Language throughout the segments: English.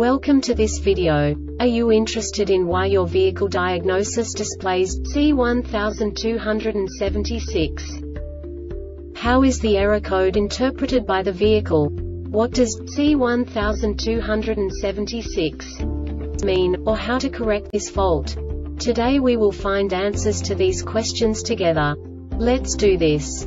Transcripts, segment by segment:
Welcome to this video. Are you interested in why your vehicle diagnosis displays C1276? How is the error code interpreted by the vehicle? What does C1276 mean, or how to correct this fault? Today we will find answers to these questions together. Let's do this.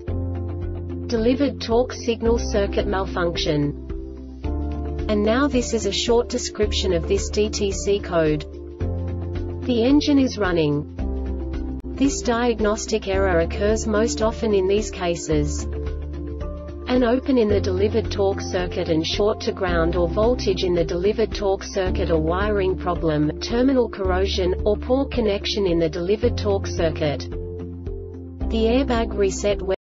delivered torque signal circuit malfunction. And now this is a short description of this DTC code. The engine is running. This diagnostic error occurs most often in these cases. An open in the delivered torque circuit and short to ground or voltage in the delivered torque circuit or wiring problem, terminal corrosion, or poor connection in the delivered torque circuit. The Airbag Reset